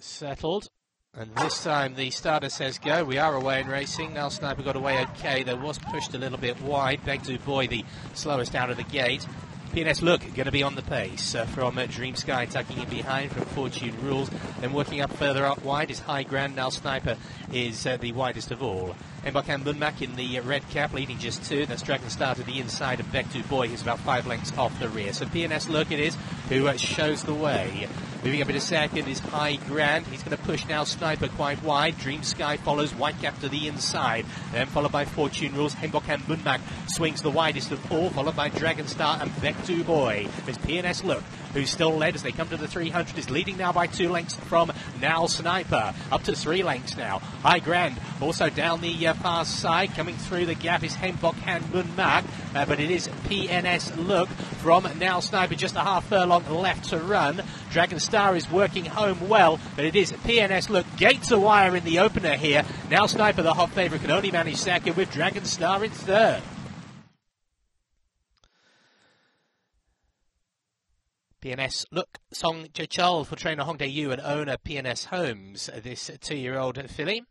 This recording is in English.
settled. And this time the starter says go. We are away in racing. Now Sniper got away okay. There was pushed a little bit wide. Vectu Boy, the slowest out of the gate. PNS Look going to be on the pace uh, from uh, Dream Sky tucking in behind from Fortune Rules. Then working up further up wide is High Grand. Now Sniper is uh, the widest of all. Mbokhan Bunmak in the red cap leading just two. That's Dragon Star to the inside of Vectu Boy who's about five lengths off the rear. So PNS Look it is who uh, shows the way. Moving up in a second is High Grand. He's going to push now Sniper quite wide. Dream Sky follows Whitecap to the inside. Then followed by Fortune Rules. Hembok Bunmak swings the widest of all, followed by Dragon Star and Vectu Boy. There's PNS Look, who's still led as they come to the 300, is leading now by two lengths from Now Sniper. Up to three lengths now. High Grand also down the uh, far side. Coming through the gap is Hembok Bunmak, uh, but it is PNS Look from Now Sniper, just a half furlong left to run. Dragon Star is working home well, but it is PNS. Look, Gates a wire in the opener here. Now Sniper, the hot favourite, can only manage second with Dragon Star in third. PNS Look Song Chol for trainer Hong Dae Yu and owner PNS Homes, this two year old filly.